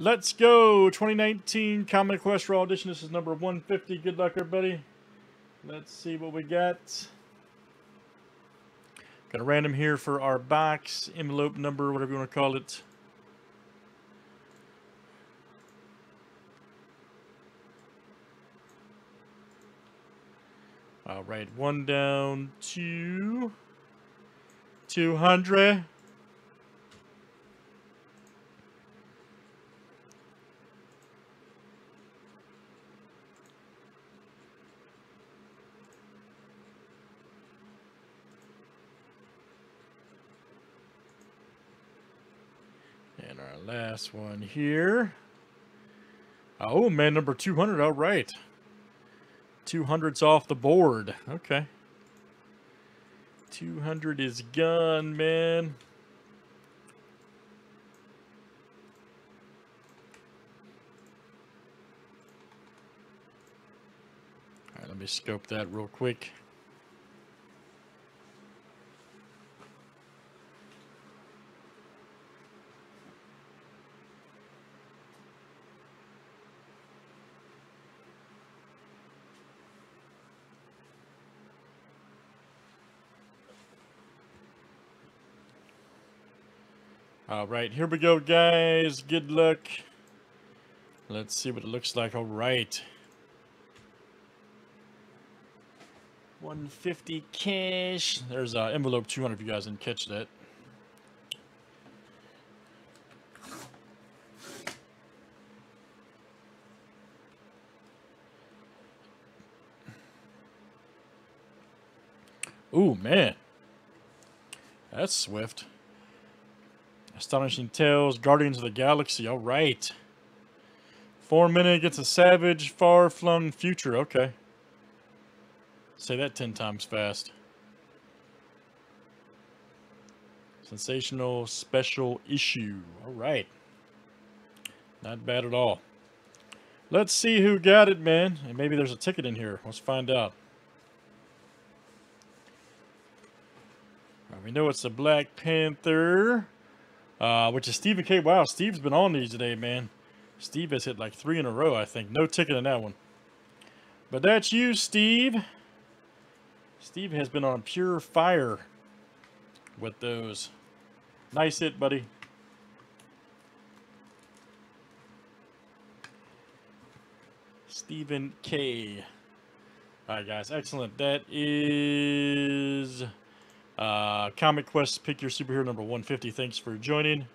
Let's go. 2019 Comic Quest Raw Edition. This is number 150. Good luck, everybody. Let's see what we got. Got a random here for our box, envelope number, whatever you want to call it. All right, one down to 200. Our last one here. Uh, oh, man, number 200. All right. 200's off the board. Okay. 200 is gone, man. All right, let me scope that real quick. All right, here we go, guys. Good luck. Let's see what it looks like. All right. 150 cash. There's uh, envelope 200 if you guys didn't catch that. Ooh, man. That's swift. Astonishing Tales, Guardians of the Galaxy. All right. Four minute gets a savage, far flung future. Okay. Say that 10 times fast. Sensational special issue. All right. Not bad at all. Let's see who got it, man. And maybe there's a ticket in here. Let's find out. Right, we know it's a Black Panther. Uh, which is Stephen K. Wow, Steve's been on these today, man. Steve has hit like three in a row, I think. No ticket in that one. But that's you, Steve. Steve has been on pure fire with those. Nice hit, buddy. Stephen K. All right, guys. Excellent. That is... Uh, Comic Quest Pick Your Superhero number 150. Thanks for joining.